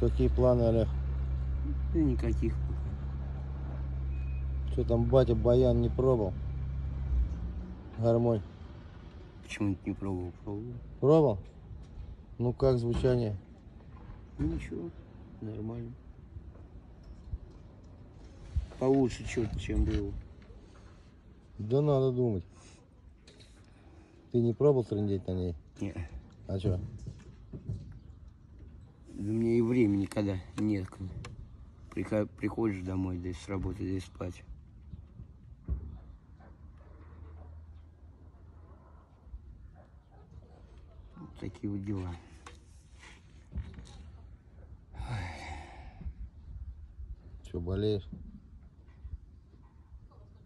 Какие планы, Олег? Да никаких. Что там батя баян не пробовал? Гармонь. Почему не пробовал? Пробовал. Пробовал? Ну как звучание? Ну, Ничего, нормально. Получше что-то, чем было. Да надо думать. Ты не пробовал трындеть на ней? Не. А что? Да мне и времени когда нет. Прихо- Приходишь домой, и с работы, и спать. Вот такие вот дела. Что, болеешь?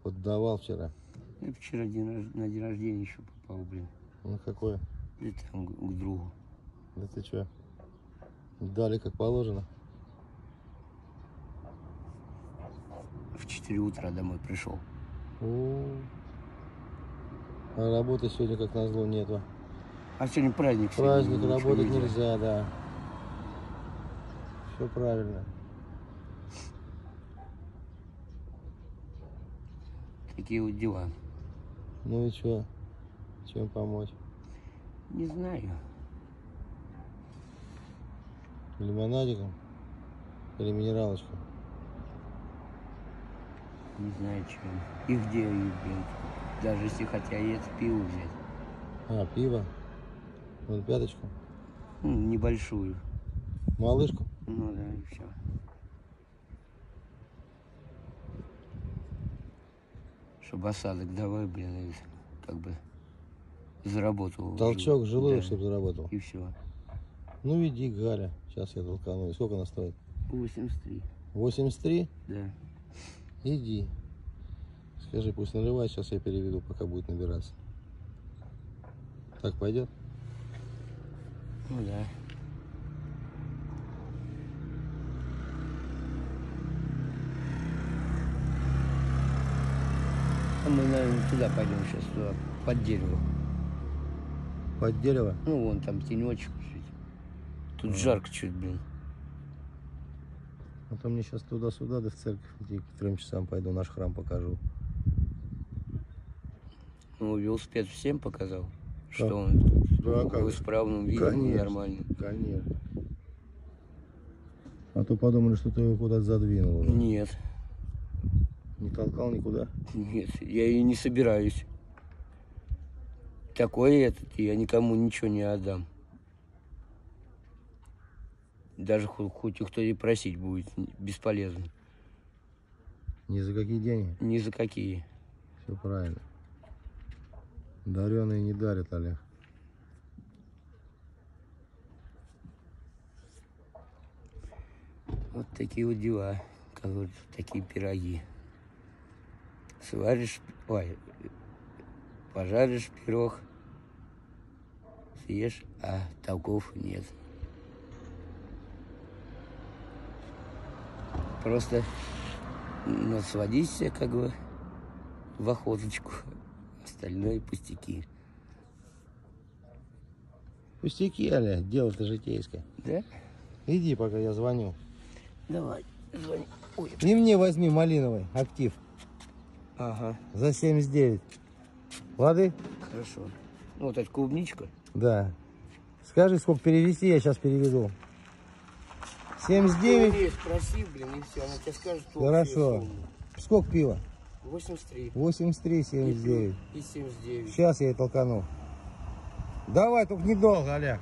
Поддавал вчера. Я вчера день на день рождения еще попал, блин. Ну какое? И там к, другу. Да ты что? Дали как положено. В 4 утра домой пришел. У. А работы сегодня как назло нету. А сегодня праздник. сегодня Праздник, ничего работать нельзя. нельзя, да. Все правильно. Такие вот дела. Ну и что? Чем помочь? Не знаю. Лимонадиком? Или минералочкой? Не знаю, чем. И где, и, блин. Даже если хотя это пиво взять. А, пиво? Вон пяточку? Ну, небольшую. Малышку? Ну да, и все. Чтобы осадок давай, блин, как бы заработал. Толчок желудок, Да. чтобы заработал. И все. Ну иди, Галя. Сейчас я толкану. И Сколько она стоит? 83. 83? Да. Иди. Скажи, пусть наливай, сейчас я переведу, пока будет набираться. Так пойдет? Ну да. А мы, наверное, туда пойдем сейчас, туда, под дерево. Под дерево? Ну, вон там тенечек чуть. Тут А. жарко чуть, блин. А то мне сейчас туда-сюда, да в церковь идти, к трем часам пойду, наш храм покажу. Ну, велосипед всем показал, Как? что он Да, как в же. исправном виде, Конечно. нормально. Конечно. А то подумали, что ты его куда-то задвинул. Нет, Не толкал никуда. нет, я и не собираюсь. Такой этот, я никому ничего не отдам. Даже хо- хоть у кто и просить будет, бесполезно. Ни за какие деньги. Ни за какие. Все правильно. Дареные не дарят, Олег. Вот такие вот дела, как вот такие пироги. Сваришь, ой, пожаришь пирог, съешь, а толков нет. Просто насладись как бы в охоточку. Остальное пустяки. Пустяки, Олег, дело-то житейское. Да? Иди, пока я звоню. Давай, звони. Ой. И мне возьми малиновый актив Ага, за 79. Лады? хорошо. Ну, вот эта клубничка. Да. Скажи, сколько перевести, я сейчас переведу. 79. Ей спроси, блин, и все, она тебе скажет. общую Хорошо. Сколько пива? 83. 83, 79. И 79. Сейчас я и толкану. Давай, только недолго, Олег.